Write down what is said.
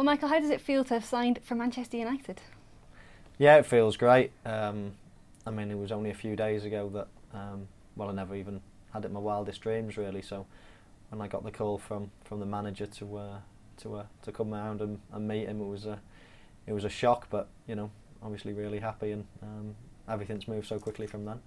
Well, Michael, how does it feel to have signed for Manchester United? Yeah, it feels great. Um, I mean, it was only a few days ago that, um, well, I never even had it in my wildest dreams, really. So when I got the call from, from the manager to uh, to uh, to come around and, and meet him, it was a it was a shock, but you know, obviously really happy, and um, everything's moved so quickly from then.